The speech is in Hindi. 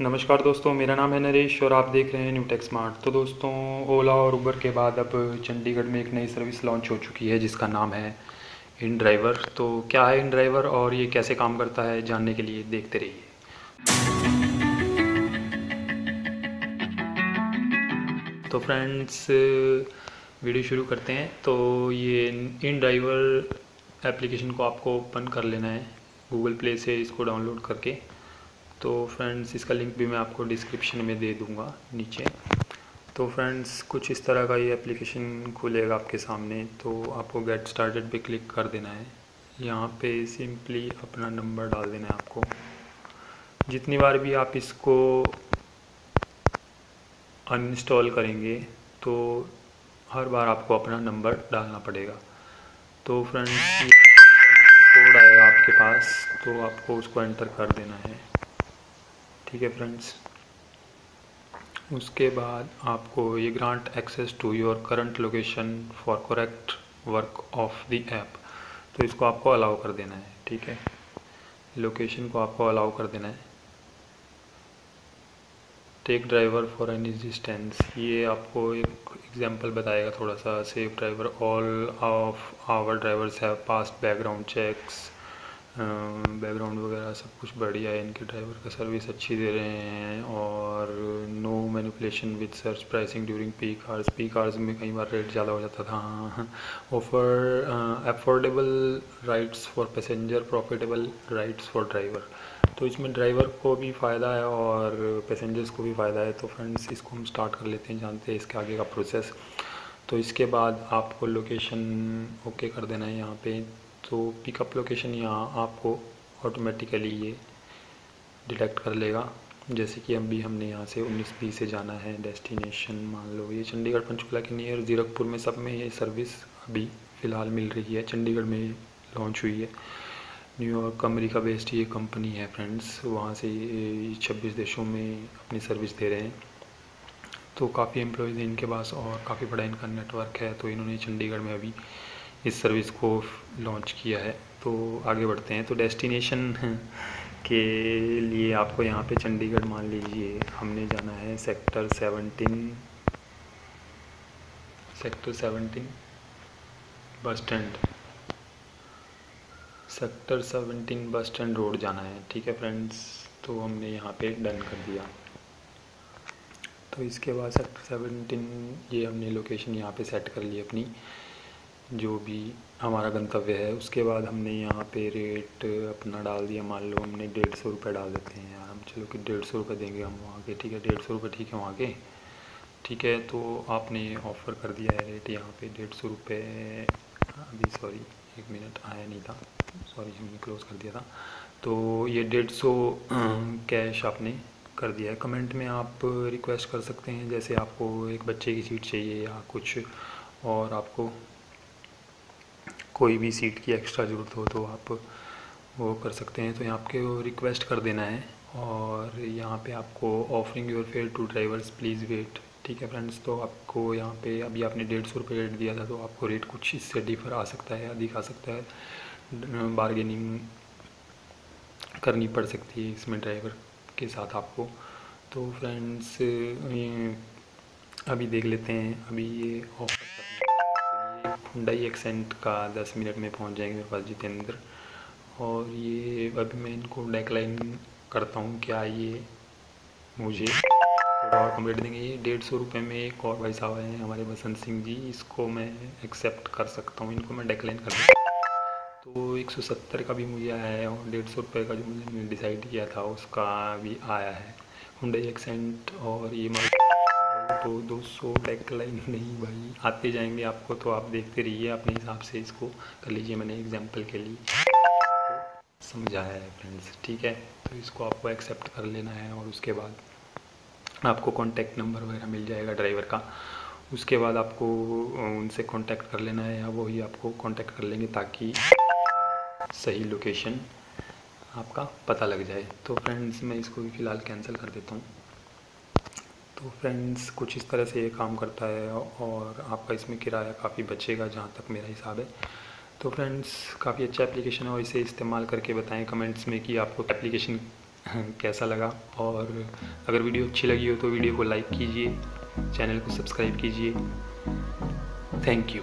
नमस्कार दोस्तों, मेरा नाम है नरेश और आप देख रहे हैं न्यू टेक स्मार्ट तो दोस्तों, ओला और उबर के बाद अब चंडीगढ़ में एक नई सर्विस लॉन्च हो चुकी है, जिसका नाम है इन ड्राइवर तो क्या है इन ड्राइवर और ये कैसे काम करता है, जानने के लिए देखते रहिए। तो फ्रेंड्स वीडियो शुरू करते हैं। तो ये इन ड्राइवर एप्लीकेशन को आपको ओपन कर लेना है गूगल प्ले से इसको डाउनलोड करके। तो फ्रेंड्स इसका लिंक भी मैं आपको डिस्क्रिप्शन में दे दूँगा, नीचे। तो फ्रेंड्स कुछ इस तरह का ये एप्लीकेशन खुलेगा आपके सामने तो आपको गेट स्टार्टेड पे क्लिक कर देना है। यहाँ पे सिंपली अपना नंबर डाल देना है आपको। जितनी बार भी आप इसको अनइंस्टॉल करेंगे तो हर बार आपको अपना नंबर डालना पड़ेगा। तो फ्रेंड्स कोड आएगा आपके पास तो आपको उसको एंटर कर देना है। ठीक है फ्रेंड्स उसके बाद आपको ये grant access to your current location for correct work of the app तो इसको आपको अलाउ कर देना है, ठीक है? लोकेशन को आपको अलाउ कर देना है. Take driver for any distance ये आपको एक एग्जांपल बताएगा थोड़ा सा. Safe driver all of our drivers have past background checks background वगैरह सब कुछ बढ़िया है, इनके ड्राइवर का सर्विस अच्छी दे रहे हैं और no manipulation with surge pricing during peak hours peak hours में कई बार रेट ज़्यादा हो जाता था। Offer affordable rides for passenger profitable rides for driver तो इसमें ड्राइवर को भी फ़ायदा है और पैसेंजर्स को भी फ़ायदा है। तो फ्रेंड्स इसको हम स्टार्ट कर लेते हैं, जानते हैं इसके आगे का प्रोसेस तो इसके बाद आपको लोकेशन ओके कर देना है यहाँ पे। तो पिकअप लोकेशन यहाँ आपको ऑटोमेटिकली ये डिटेक्ट कर लेगा। जैसे कि अभी हमने यहाँ से उन्नीस बी से जाना है डेस्टिनेशन मान लो, ये चंडीगढ़, पंचकुला के नियर जीरकपुर में सब में ये सर्विस अभी फ़िलहाल मिल रही है। चंडीगढ़ में लॉन्च हुई है। न्यूयॉर्क अमेरिका बेस्ड ये कंपनी है फ्रेंड्स वहाँ से छब्बीस देशों में अपनी सर्विस दे रहे हैं। तो काफ़ी एम्प्लॉयज़ हैं इनके पास और काफ़ी बड़ा इनका नेटवर्क है तो इन्होंने चंडीगढ़ में अभी इस सर्विस को लॉन्च किया है। तो आगे बढ़ते हैं। तो डेस्टिनेशन के लिए आपको यहाँ पे चंडीगढ़ मान लीजिए, हमने जाना है sector seventeen sector seventeen bus stand sector seventeen bus stand road जाना है। ठीक है फ्रेंड्स तो हमने यहाँ पे डन कर दिया। तो इसके बाद सेक्टर सेवनटीन ये हमने लोकेशन यहाँ पे सेट कर ली अपनी। जो भी हमारा गंतव्य है, उसके बाद हमने यहाँ पे रेट अपना डाल दिया। मान लो हमने डेढ़ सौ रुपये डाल देते हैं यार। हम चलो कि डेढ़ सौ रुपये देंगे हम वहाँ के, ठीक है? डेढ़ सौ रुपये ठीक है वहाँ के, ठीक है? तो आपने ऑफ़र कर दिया है रेट यहाँ पे। डेढ़ सौ रुपये अभी सॉरी एक मिनट आया नहीं था। सॉरी हमने क्लोज़ कर दिया था। तो ये डेढ़ सौ कैश आपने कर दिया है। कमेंट में आप रिक्वेस्ट कर सकते हैं, जैसे आपको एक बच्चे की सीट चाहिए या कुछ और आपको कोई भी सीट की एक्स्ट्रा ज़रूरत हो तो आप वो कर सकते हैं। तो यहाँ आपके रिक्वेस्ट कर देना है और यहाँ पे आपको offering your fare to drivers please wait ठीक है फ्रेंड्स तो आपको यहाँ पे अभी आपने डेढ़ सौ रुपये रेट दिया था तो आपको रेट कुछ इससे डिफर आ सकता है अधिक आ सकता है। बारगेनिंग करनी पड़ सकती है इसमें ड्राइवर के साथ आपको। तो फ्रेंड्स अभी देख लेते हैं, अभी ये ऑफ़र हुडाई एक्सेंट का दस मिनट में पहुँच जाएँगे मेरे पास जितेंद्र। और ये अभी मैं इनको डेक्लाइन करता हूँ, क्या ये मुझे और कंप्लीट देंगे। ये डेढ़ सौ रुपये में एक और भाई साहब हैं, हमारे बसंत सिंह जी, इसको मैं एक्सेप्ट कर सकता हूँ, इनको मैं डेक्लाइन कर सकता तो एक सौ सत्तर का भी मुझे आया है और डेढ़ सौ रुपये का जो मुझे डिसाइड किया था, उसका भी आया है। हुडाई एक्सेंट और ये तो दोस्तों डेकलाइन नहीं भाई। आते जाएँगे आपको तो आप देखते रहिए अपने हिसाब से इसको कर लीजिए मैंने एग्जांपल के लिए। समझाया है फ्रेंड्स ठीक है? तो इसको आपको एक्सेप्ट कर लेना है और उसके बाद आपको कॉन्टैक्ट नंबर वगैरह मिल जाएगा ड्राइवर का। उसके बाद आपको उनसे कांटेक्ट कर लेना है या वो ही आपको कांटेक्ट कर लेंगे ताकि सही लोकेशन आपका पता लग जाए। तो फ्रेंड्स मैं इसको भी फ़िलहाल कैंसिल कर देता हूँ। तो फ्रेंड्स कुछ इस तरह से ये काम करता है और आपका इसमें किराया काफ़ी बचेगा जहाँ तक मेरा हिसाब है। तो फ्रेंड्स काफ़ी अच्छा एप्लीकेशन है और इसे इस्तेमाल करके बताएँ कमेंट्स में कि आपको एप्लीकेशन कैसा लगा। और अगर वीडियो अच्छी लगी हो तो वीडियो को लाइक कीजिए चैनल को सब्सक्राइब कीजिए। Thank you